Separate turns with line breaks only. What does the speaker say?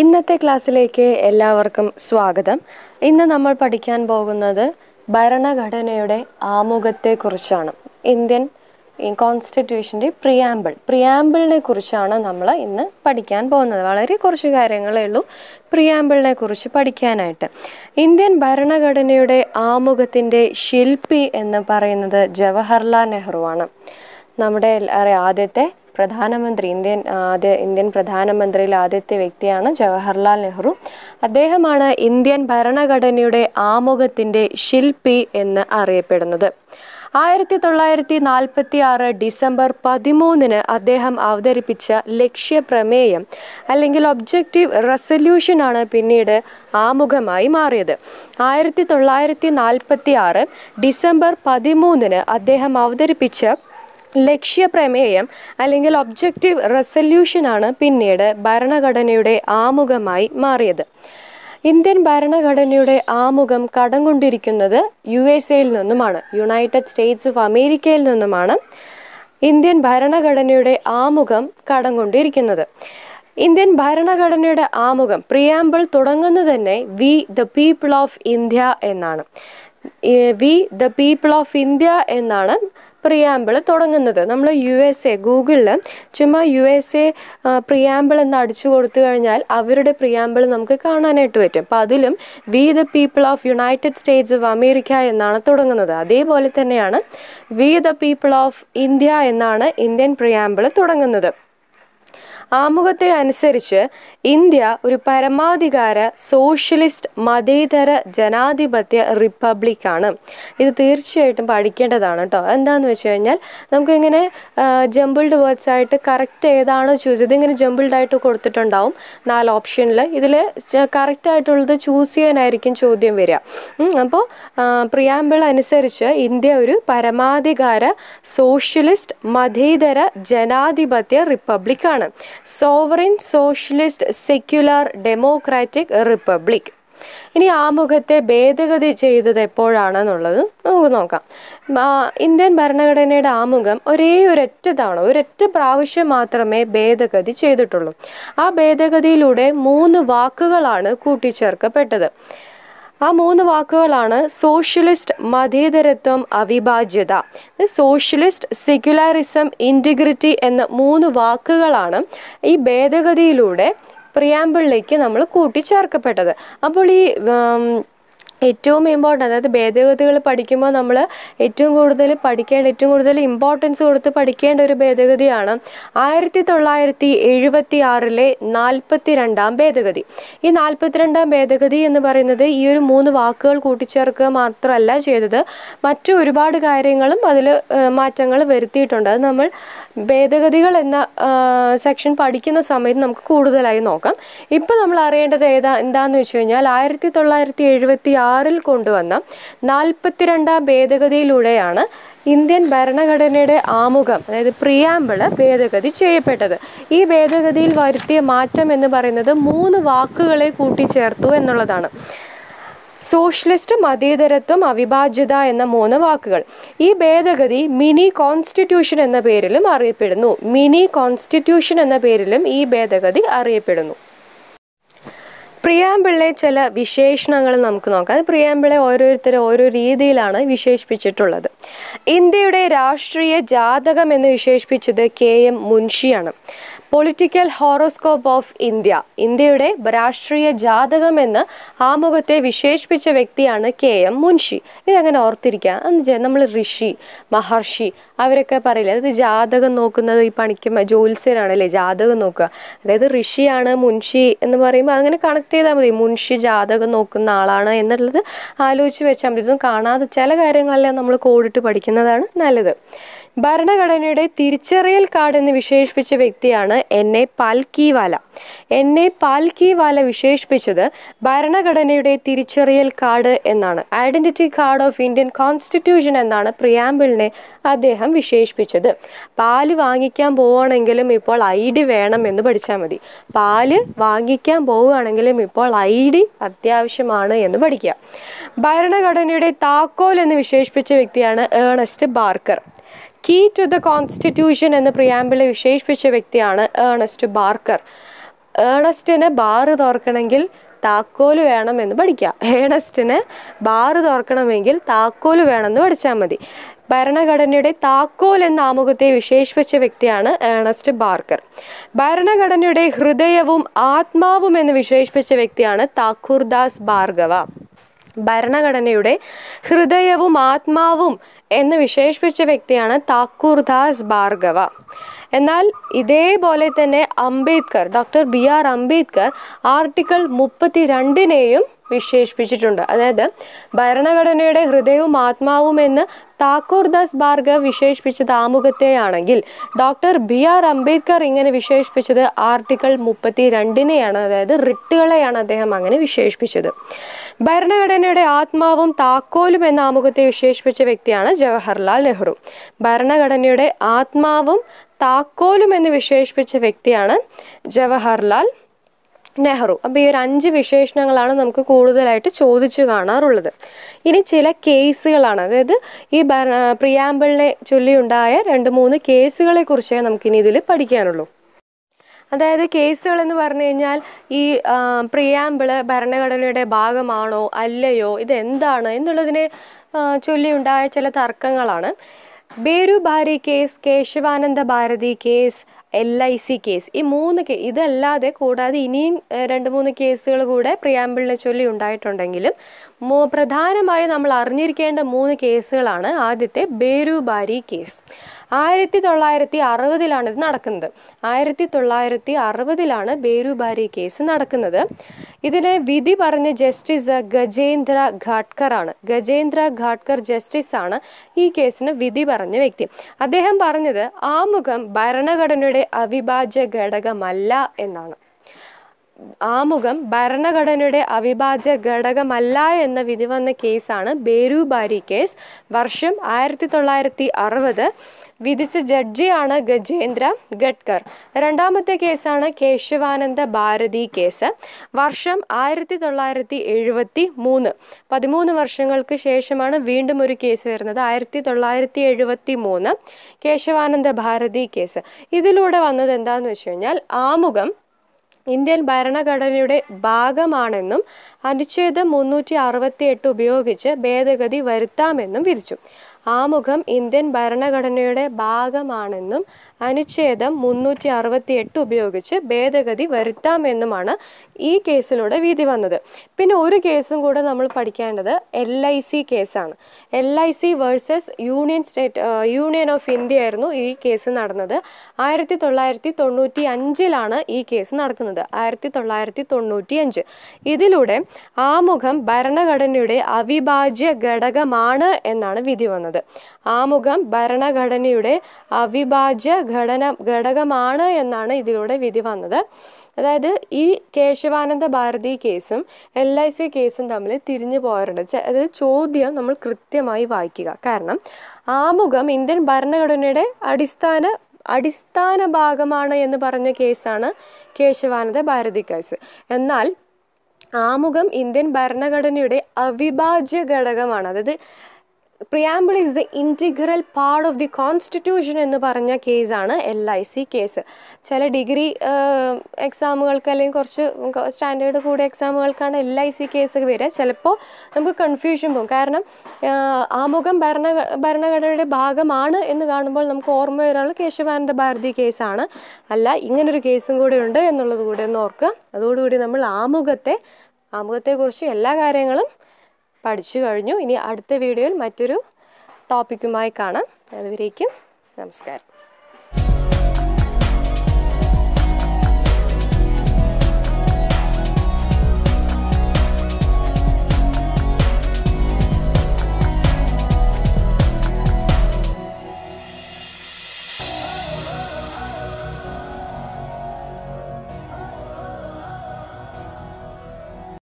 ഇന്നത്തെ ക്ലാസ്സിലേക്ക് എല്ലാവർക്കും സ്വാഗതം ഇന്ന് നമ്മൾ പഠിക്കാൻ പോകുന്നത് ഭരണഘടനയുടെ ആമുഖത്തെക്കുറിച്ചാണ് ഇന്ത്യൻ കോൺസ്റ്റിറ്റ്യൂഷൻ്റെ പ്രിയാമ്പിൾ പ്രിയാമ്പിളിനെ കുറിച്ചാണ് നമ്മൾ ഇന്ന് പഠിക്കാൻ പോകുന്നത് വളരെ കുറച്ച് കാര്യങ്ങളേ ഉള്ളൂ പ്രിയാമ്പിളിനെ കുറിച്ച് പഠിക്കാനായിട്ട് ഇന്ത്യൻ ഭരണഘടനയുടെ ആമുഖത്തിൻ്റെ ശില്പി എന്ന് പറയുന്നത് ജവഹർലാൽ നെഹ്റുവാണ് നമ്മുടെ അറിയാം ആദ്യത്തെ പ്രധാനമന്ത്രി ഇന്ത്യൻ ആദ്യ ഇന്ത്യൻ പ്രധാനമന്ത്രിയിൽ ആദ്യത്തെ വ്യക്തിയാണ് ജവഹർലാൽ നെഹ്റു അദ്ദേഹമാണ് ഇന്ത്യൻ ഭരണഘടനയുടെ ആമുഖത്തിൻ്റെ ശില്പി എന്ന് അറിയപ്പെടുന്നത് ആയിരത്തി തൊള്ളായിരത്തി നാൽപ്പത്തി ആറ് ഡിസംബർ പതിമൂന്നിന് അദ്ദേഹം അവതരിപ്പിച്ച ലക്ഷ്യപ്രമേയം അല്ലെങ്കിൽ ഒബ്ജക്റ്റീവ് ആണ് പിന്നീട് ആമുഖമായി മാറിയത് ആയിരത്തി തൊള്ളായിരത്തി നാൽപ്പത്തി ആറ് ഡിസംബർ പതിമൂന്നിന് അദ്ദേഹം അവതരിപ്പിച്ച ലക്ഷ്യപ്രമേയം അല്ലെങ്കിൽ ഒബ്ജക്റ്റീവ് റെസല്യൂഷനാണ് പിന്നീട് ഭരണഘടനയുടെ ആമുഖമായി മാറിയത് ഇന്ത്യൻ ഭരണഘടനയുടെ ആമുഖം കടം കൊണ്ടിരിക്കുന്നത് യു എസ് എയിൽ നിന്നുമാണ് യുണൈറ്റഡ് സ്റ്റേറ്റ്സ് ഓഫ് അമേരിക്കയിൽ നിന്നുമാണ് ഇന്ത്യൻ ഭരണഘടനയുടെ ആമുഖം കടം കൊണ്ടിരിക്കുന്നത് ഇന്ത്യൻ ഭരണഘടനയുടെ ആമുഖം പ്രിയാമ്പിൾ തുടങ്ങുന്നത് തന്നെ we the people of India എന്നാണ് we the people of India എന്നാണ് പ്രിയാമ്പിൾ തുടങ്ങുന്നത് നമ്മൾ യു എസ് എ ഗൂഗിളിൽ ചുമ്മാ യു എസ് എ പ്രിയാമ്പിൾ എന്ന് അടിച്ചു കൊടുത്തു കഴിഞ്ഞാൽ അവരുടെ പ്രിയാമ്പിൾ നമുക്ക് കാണാനായിട്ട് പറ്റും അപ്പം അതിലും we the people of United States of America എന്നാണ് തുടങ്ങുന്നത് അതേപോലെ തന്നെയാണ് we the people of India എന്നാണ് ഇന്ത്യൻ പ്രിയാമ്പിൾ തുടങ്ങുന്നത് ആമുഖത്തെ അനുസരിച്ച് ഇന്ത്യ ഒരു പരമാധികാര സോഷ്യലിസ്റ്റ് മതേതര ജനാധിപത്യ റിപ്പബ്ലിക്കാണ് ഇത് തീർച്ചയായിട്ടും പഠിക്കേണ്ടതാണ് കേട്ടോ എന്താണെന്ന് വെച്ച് കഴിഞ്ഞാൽ നമുക്കിങ്ങനെ ജമ്പിൾഡ് വേർഡ്സ് ആയിട്ട് കറക്റ്റ് ഏതാണോ ചൂസ് ചെയ്ത് ഇങ്ങനെ ജമ്പിൾഡ് ആയിട്ട് കൊടുത്തിട്ടുണ്ടാവും നാല് ഓപ്ഷനിൽ ഇതിൽ കറക്റ്റായിട്ടുള്ളത് ആയിട്ടുള്ളത് ചൂസ് ചെയ്യാനായിരിക്കും ചോദ്യം വരിക അപ്പോൾ പ്രിയാമ്പിൾ അനുസരിച്ച് ഇന്ത്യ ഒരു പരമാധികാര സോഷ്യലിസ്റ്റ് മതേതര ജനാധിപത്യ റിപ്പബ്ലിക്കാണ് sovereign socialist secular democratic republic ഇനി ആമുഖത്തെ ഭേദഗതി ചെയ്തത് എപ്പോഴാണെന്നുള്ളത് നമുക്ക് നോക്കാം ഇന്ത്യൻ ഭരണഘടനയുടെ ആമുഖം ഒരേ ഒരൊറ്റ തവണ ഒരൊറ്റ പ്രാവശ്യം മാത്രമേ ഭേദഗതി ചെയ്തിട്ടുള്ളൂ ആ ഭേദഗതിയിലൂടെ മൂന്ന് വാക്കുകളാണ് കൂട്ടിച്ചേർക്കപ്പെട്ടത് ആ മൂന്ന് വാക്കുകളാണ് സോഷ്യലിസ്റ്റ് മതേതരത്വം അവിഭാജ്യത സോഷ്യലിസ്റ്റ് സെക്യുലാറിസം ഇൻറ്റിഗ്രിറ്റി എന്ന മൂന്ന് വാക്കുകളാണ് ഈ ഭേദഗതിയിലൂടെ പ്രിയാമ്പിളിലേക്ക് നമ്മൾ കൂട്ടിച്ചേർക്കപ്പെട്ടത് അപ്പോൾ ഈ ഏറ്റവും ഇമ്പോർട്ടൻ്റ് അതായത് ഭേദഗതികൾ പഠിക്കുമ്പോൾ നമ്മൾ ഏറ്റവും കൂടുതൽ പഠിക്കേണ്ട ഏറ്റവും കൂടുതൽ ഇമ്പോർട്ടൻസ് കൊടുത്ത് പഠിക്കേണ്ട ഒരു ഭേദഗതിയാണ് ആയിരത്തി തൊള്ളായിരത്തി എഴുപത്തി ആറിലെ നാൽപ്പത്തി രണ്ടാം ഭേദഗതി ഈ നാൽപ്പത്തിരണ്ടാം ഭേദഗതി എന്ന് പറയുന്നത് ഈ ഒരു മൂന്ന് വാക്കുകൾ കൂട്ടിച്ചേർക്കുക മാത്രമല്ല ചെയ്തത് മറ്റു ഒരുപാട് കാര്യങ്ങളും അതിൽ മാറ്റങ്ങൾ വരുത്തിയിട്ടുണ്ട് അത് നമ്മൾ ഭേദഗതികൾ എന്ന സെക്ഷൻ പഠിക്കുന്ന സമയത്ത് നമുക്ക് കൂടുതലായി നോക്കാം ഇപ്പം നമ്മൾ അറിയേണ്ടത് ഏതാ എന്താണെന്ന് വെച്ച് കഴിഞ്ഞാൽ ആയിരത്തി തൊള്ളായിരത്തി എഴുപത്തി ആറിൽ കൊണ്ടുവന്ന നാൽപ്പത്തിരണ്ടാം ഭേദഗതിയിലൂടെയാണ് ഇന്ത്യൻ ഭരണഘടനയുടെ ആമുഖം അതായത് പ്രിയാമ്പിള് ഭേദഗതി ചെയ്യപ്പെട്ടത് ഈ ഭേദഗതിയിൽ വരുത്തിയ മാറ്റം എന്ന് പറയുന്നത് മൂന്ന് വാക്കുകളെ കൂട്ടിച്ചേർത്തു എന്നുള്ളതാണ് സോഷ്യലിസ്റ്റ് മതേതരത്വം അവിഭാജ്യത എന്ന മൂന്ന് വാക്കുകൾ ഈ ഭേദഗതി മിനി കോൺസ്റ്റിറ്റ്യൂഷൻ എന്ന പേരിലും അറിയപ്പെടുന്നു മിനി കോൺസ്റ്റിറ്റ്യൂഷൻ എന്ന പേരിലും ഈ ഭേദഗതി അറിയപ്പെടുന്നു പ്രിയാമ്പിളെ ചില വിശേഷണങ്ങൾ നമുക്ക് നോക്കാം അത് പ്രിയാമ്പിളെ ഓരോരുത്തരെ ഓരോ രീതിയിലാണ് വിശേഷിപ്പിച്ചിട്ടുള്ളത് ഇന്ത്യയുടെ രാഷ്ട്രീയ ജാതകം എന്ന് വിശേഷിപ്പിച്ചത് കെ എം മുൻഷിയാണ് പൊളിറ്റിക്കൽ ഹോറോസ്കോപ്പ് ഓഫ് ഇന്ത്യ ഇന്ത്യയുടെ രാഷ്ട്രീയ ജാതകം എന്ന് ആമുഖത്തെ വിശേഷിപ്പിച്ച വ്യക്തിയാണ് കെ എം മുൻഷി ഇതങ്ങനെ ഓർത്തിരിക്കുക എന്ന് വെച്ചാൽ നമ്മൾ ഋഷി മഹർഷി അവരൊക്കെ പറയില്ല അതായത് ജാതകം നോക്കുന്നത് ഈ പണിക്ക് ജോത്സ്യനാണല്ലേ ജാതകം നോക്കുക അതായത് ഋഷിയാണ് മുൻഷി എന്ന് പറയുമ്പോൾ അങ്ങനെ കണക്ട് ചെയ്താൽ മതി മുൻഷി ജാതകം നോക്കുന്ന ആളാണ് എന്നുള്ളത് ആലോചിച്ച് വെച്ചാൽ മതി ഇതും കാണാതെ ചില കാര്യങ്ങളെല്ലാം നമ്മൾ കോഡിട്ട് പഠിക്കുന്നതാണ് നല്ലത് ഭരണഘടനയുടെ തിരിച്ചറിയൽ കാർഡ് എന്ന് വിശേഷിപ്പിച്ച വ്യക്തിയാണ് N A Palkhivala N A Palkhivala വിശേഷിപ്പിച്ചത് ഭരണഘടനയുടെ തിരിച്ചറിയൽ കാർഡ് എന്നാണ് identity card of Indian constitution എന്നാണ് പ്രിയാമ്പിളിനെ അദ്ദേഹം വിശേഷിപ്പിച്ചത് പാല് വാങ്ങിക്കാൻ പോവുകയാണെങ്കിലും ഇപ്പോൾ ഐ ഡി വേണം എന്ന് പഠിച്ചാൽ മതി പാല് വാങ്ങിക്കാൻ പോവുകയാണെങ്കിലും ഇപ്പോൾ ഐ ഡി അത്യാവശ്യമാണ് എന്ന് പഠിക്കുക ഭരണഘടനയുടെ താക്കോൽ എന്ന് വിശേഷിപ്പിച്ച വ്യക്തിയാണ് Ernest Barker key to the constitution എന്ന് പ്രിയാമ്പിളെ വിശേഷിപ്പിച്ച വ്യക്തിയാണ് ഏണസ്റ്റ് ബാർക്കർ ഏണസ്റ്റിന് ബാറ് തുറക്കണമെങ്കിൽ താക്കോല് വേണമെന്ന് പഠിക്കാം ഏണസ്റ്റിന് ബാറ് തുറക്കണമെങ്കിൽ താക്കോല് വേണമെന്ന് പഠിച്ചാൽ മതി ഭരണഘടനയുടെ താക്കോൽ എന്ന ആമുഖത്തെ വിശേഷിപ്പിച്ച വ്യക്തിയാണ് ഏണസ്റ്റ് ബാർക്കർ ഭരണഘടനയുടെ ഹൃദയവും ആത്മാവും എന്ന് വിശേഷിപ്പിച്ച വ്യക്തിയാണ് താക്കൂർദാസ് ഭാർഗവ ഭരണഘടനയുടെ ഹൃദയവും ആത്മാവും എന്ന് വിശേഷിപ്പിച്ച വ്യക്തിയാണ് താക്കൂർദാസ് ഭാർഗവ എന്നാൽ ഇതേപോലെ തന്നെ Ambedkar doctor B R Ambedkar article മുപ്പത്തി രണ്ടിനെയും വിശേഷിപ്പിച്ചിട്ടുണ്ട് അതായത് ഭരണഘടനയുടെ ഹൃദയവും ആത്മാവും എന്ന് താക്കൂർ ദാസ് ഭാർഗവ് വിശേഷിപ്പിച്ചത് ആമുഖത്തെയാണെങ്കിൽ ഡോക്ടർ ബി ആർ അംബേദ്കർ ഇങ്ങനെ വിശേഷിപ്പിച്ചത് ആർട്ടിക്കിൾ മുപ്പത്തി രണ്ടിനെയാണ് അതായത് റിട്ടുകളെയാണ് അദ്ദേഹം അങ്ങനെ വിശേഷിപ്പിച്ചത് ഭരണഘടനയുടെ ആത്മാവും താക്കോലും എന്ന ആമുഖത്തെ വിശേഷിപ്പിച്ച വ്യക്തിയാണ് ജവഹർലാൽ നെഹ്റു ഭരണഘടനയുടെ ആത്മാവും താക്കോലും എന്ന് വിശേഷിപ്പിച്ച വ്യക്തിയാണ് ജവഹർലാൽ നെഹ്റു അപ്പോൾ ഈ ഒരു അഞ്ച് വിശേഷണങ്ങളാണ് നമുക്ക് കൂടുതലായിട്ട് ചോദിച്ചു കാണാറുള്ളത് ഇനി ചില കേസുകളാണ് അതായത് ഈ പ്രിയാമ്പിളിനെ ചൊല്ലിയുണ്ടായ രണ്ട് മൂന്ന് കേസുകളെ കുറിച്ചേ നമുക്കിനി ഇതിൽ പഠിക്കാനുള്ളൂ അതായത് കേസുകൾ എന്ന് പറഞ്ഞു കഴിഞ്ഞാൽ ഈ പ്രിയാമ്പിള് ഭരണഘടനയുടെ ഭാഗമാണോ അല്ലയോ ഇതെന്താണ് എന്നുള്ളതിനെ ചൊല്ലിയുണ്ടായ ചില തർക്കങ്ങളാണ് Berubari case Kesavananda Bharati case L I C case ഈ മൂന്ന് കേ ഇതല്ലാതെ കൂടാതെ ഇനിയും രണ്ട് മൂന്ന് കേസുകൾ കൂടെ പ്രിയാമ്പിളിനെ ചൊല്ലി ഉണ്ടായിട്ടുണ്ടെങ്കിലും പ്രധാനമായും നമ്മൾ അറിഞ്ഞിരിക്കേണ്ട മൂന്ന് കേസുകളാണ് ആദ്യത്തെ ബേരുബാരി കേസ് ആയിരത്തി തൊള്ളായിരത്തി അറുപതിലാണ് ഇത് നടക്കുന്നത് ആയിരത്തി തൊള്ളായിരത്തി അറുപതിലാണ് ബേരുബാരി കേസ് നടക്കുന്നത് ഇതിനെ വിധി പറഞ്ഞ ജസ്റ്റിസ് ഗജേന്ദ്ര ഘാട്കർ ആണ് ഗജേന്ദ്ര ഘാട്കർ ജസ്റ്റിസ് ആണ് ഈ കേസിന് വിധി പറഞ്ഞ വ്യക്തി അദ്ദേഹം പറഞ്ഞത് ആമുഖം ഭരണഘടനയുടെ അവിഭാജ്യ ഘടകമല്ല എന്നാണ് ആമുഖം ഭരണഘടനയുടെ അവിഭാജ്യ ഘടകമല്ല എന്ന വിധി വന്ന കേസാണ് ബേരുബാരി കേസ് വർഷം ആയിരത്തി തൊള്ളായിരത്തി അറുപത് വിധിച്ച ജഡ്ജിയാണ് ഗജേന്ദ്ര ഗഡ്കർ രണ്ടാമത്തെ കേസാണ് കേശവാനന്ദ ഭാരതി കേസ് വർഷം ആയിരത്തി തൊള്ളായിരത്തി എഴുപത്തി മൂന്ന് പതിമൂന്ന് വർഷങ്ങൾക്ക് ശേഷമാണ് വീണ്ടും ഒരു കേസ് വരുന്നത് ആയിരത്തി തൊള്ളായിരത്തി എഴുപത്തി മൂന്ന് കേശവാനന്ദ ഭാരതി കേസ് ഇതിലൂടെ വന്നത് എന്താണെന്ന് വെച്ച് കഴിഞ്ഞാൽ ആമുഖം ഇന്ത്യൻ ഭരണഘടനയുടെ ഭാഗമാണെന്നും അനുച്ഛേദം മുന്നൂറ്റി അറുപത്തി എട്ട് ഉപയോഗിച്ച് ഭേദഗതി വരുത്താമെന്നും വിധിച്ചു ആമുഖം ഇന്ത്യൻ ഭരണഘടനയുടെ ഭാഗമാണെന്നും അനുച്ഛേദം മുന്നൂറ്റി അറുപത്തി എട്ട് ഉപയോഗിച്ച് ഭേദഗതി വരുത്താമെന്നുമാണ് ഈ കേസിലൂടെ വിധി വന്നത് പിന്നെ ഒരു കേസും കൂടെ നമ്മൾ പഠിക്കേണ്ടത് എൽ ഐ സി കേസാണ് L I C versus Union State Union of India ആയിരുന്നു ഈ കേസ് നടന്നത് ആയിരത്തി തൊള്ളായിരത്തി തൊണ്ണൂറ്റി അഞ്ചിലാണ് ഈ കേസ് നടക്കുന്നത് ആയിരത്തി തൊള്ളായിരത്തി തൊണ്ണൂറ്റി അഞ്ച് ഇതിലൂടെ ആമുഖം ഭരണഘടനയുടെ അവിഭാജ്യ ഘടകമാണ് എന്നാണ് വിധി വന്നത് ആമുഖം ഭരണഘടനയുടെ അവിഭാജ്യ ഘടന ഘടകമാണ് എന്നാണ് ഇതിലൂടെ വിധി വന്നത് അതായത് ഈ കേശവാനന്ദ ഭാരതി കേസും എൽ ഐ സി കേസും തമ്മിൽ തിരിഞ്ഞു പോകാറുണ്ട് അതായത് ചോദ്യം നമ്മൾ കൃത്യമായി വായിക്കുക കാരണം ആമുഖം ഇന്ത്യൻ ഭരണഘടനയുടെ അടിസ്ഥാന അടിസ്ഥാന ഭാഗമാണ് എന്ന് പറഞ്ഞ കേസാണ് കേശവാനന്ദ ഭാരതി കേസ് എന്നാൽ ആമുഖം ഇന്ത്യൻ ഭരണഘടനയുടെ അവിഭാജ്യ ഘടകമാണ് അതായത് preamble is the integral part of the constitution എന്ന് പറഞ്ഞ കേസാണ് എൽ ഐ സി കേസ് ചില ഡിഗ്രി എക്സാമുകൾക്ക് അല്ലെങ്കിൽ കുറച്ച് സ്റ്റാൻഡേർഡ് കൂടിയ എക്സാമുകൾക്കാണ് എൽ ഐ സി കേസ് വരിക ചിലപ്പോൾ നമുക്ക് കൺഫ്യൂഷൻ പോകും കാരണം ആമുഖം ഭരണ ഭരണഘടനയുടെ ഭാഗമാണ് എന്ന് കാണുമ്പോൾ നമുക്ക് ഓർമ്മ വരാനുള്ള കേശവാനന്ദ ഭാരതി കേസാണ് അല്ല ഇങ്ങനൊരു കേസും കൂടെ ഉണ്ട് എന്നുള്ളത് കൂടെ ഒന്ന് ഓർക്കുക അതോടുകൂടി നമ്മൾ ആമുഖത്തെ ആമുഖത്തെക്കുറിച്ച് എല്ലാ കാര്യങ്ങളും പഠിച്ചു കഴിഞ്ഞു ഇനി അടുത്ത വീഡിയോയിൽ മറ്റൊരു ടോപ്പിക്കുമായി കാണാം അതുവരേക്കും നമസ്കാരം